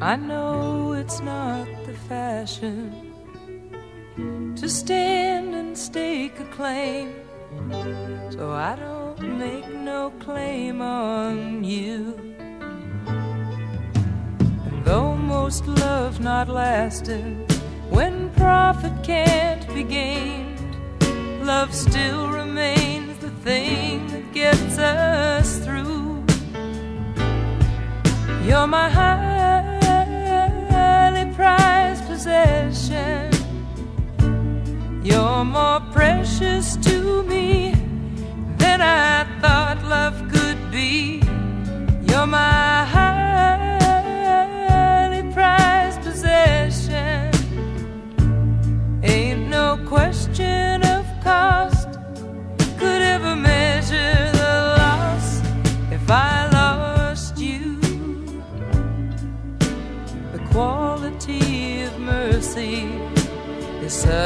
I know it's not the fashion to stand and stake a claim, so I don't make no claim on you. And though most love not lasting, when profit can't be gained, love still remains the thing that gets us through. You're my highly prized possession. You're more precious to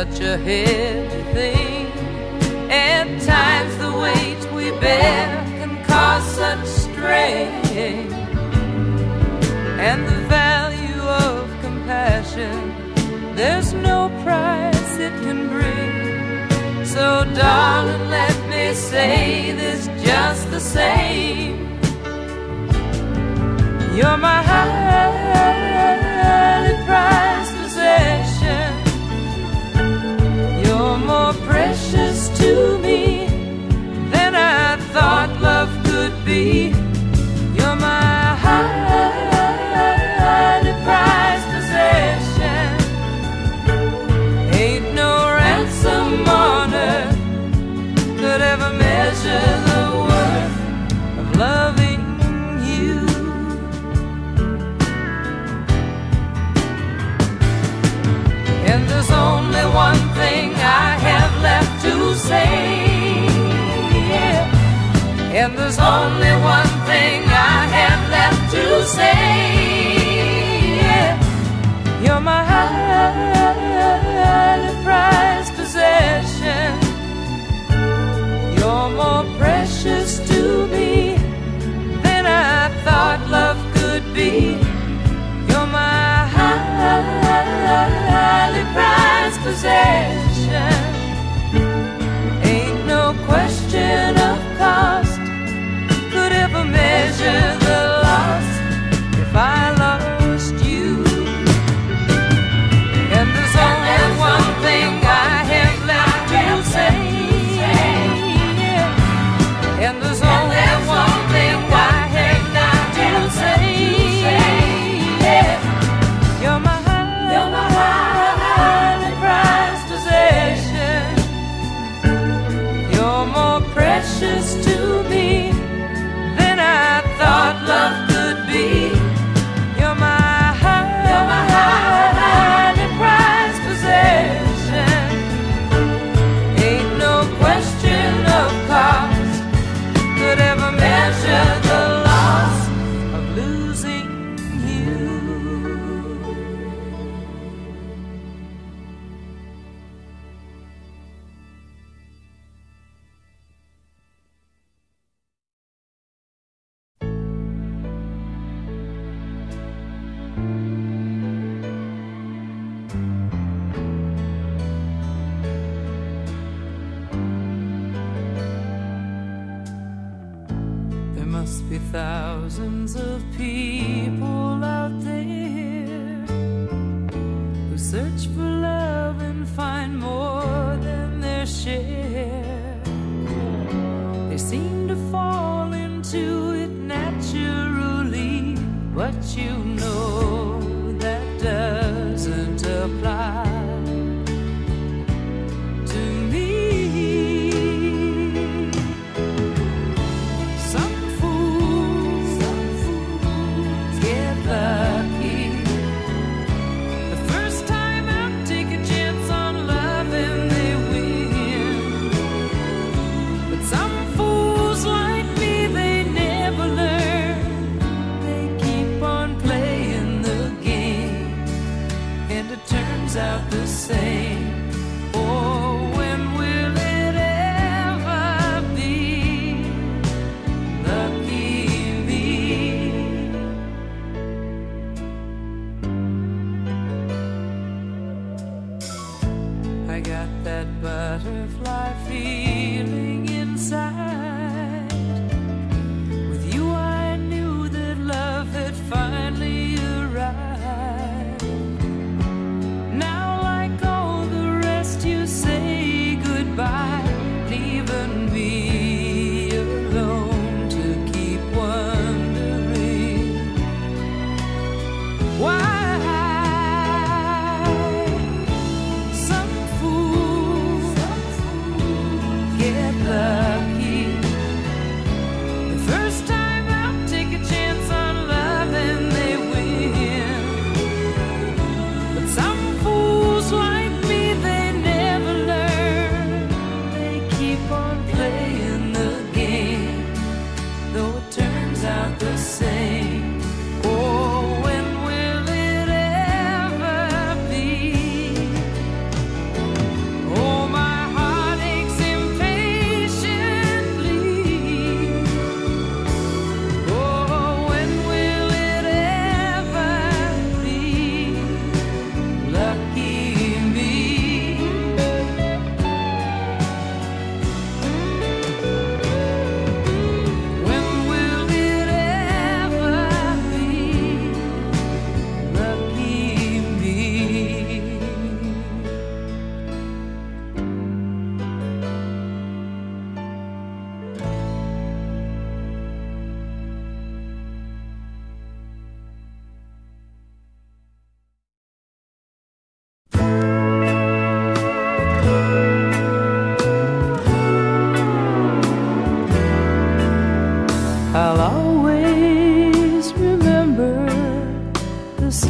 such a heavy thing. At times, the weight we bear can cause such strain. And the value of compassion, there's no price it can bring. So, darling, let me say this just the same. You're my highly prized measure the worth of loving you. And there's only one thing I have left to say. And there's only one prized precious thousands of people out there who search for love and find more than their share. They seem to fall into it naturally, but you fly.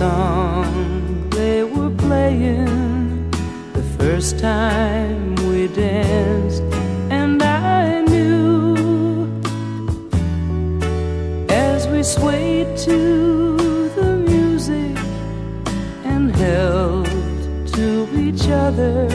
Song they were playing the first time we danced, and I knew as we swayed to the music and held to each other,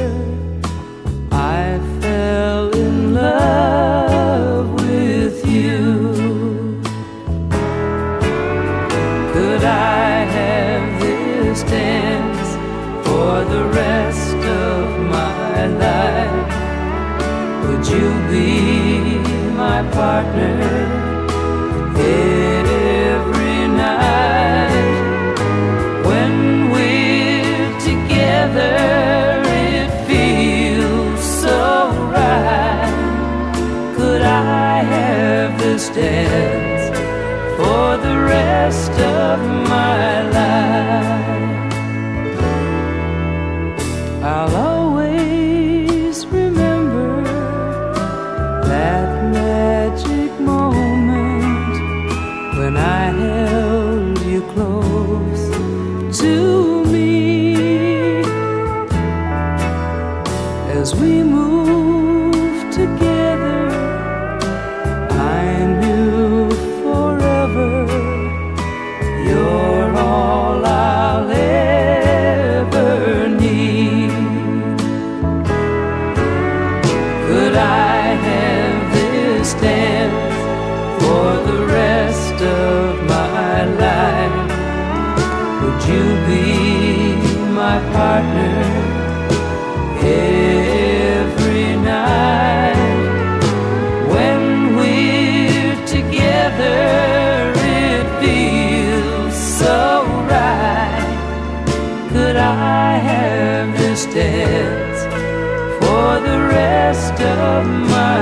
for the rest of my when I held you close to me. As we moved my partner every night? When we're together, it feels so right. Could I have this dance for the rest of my?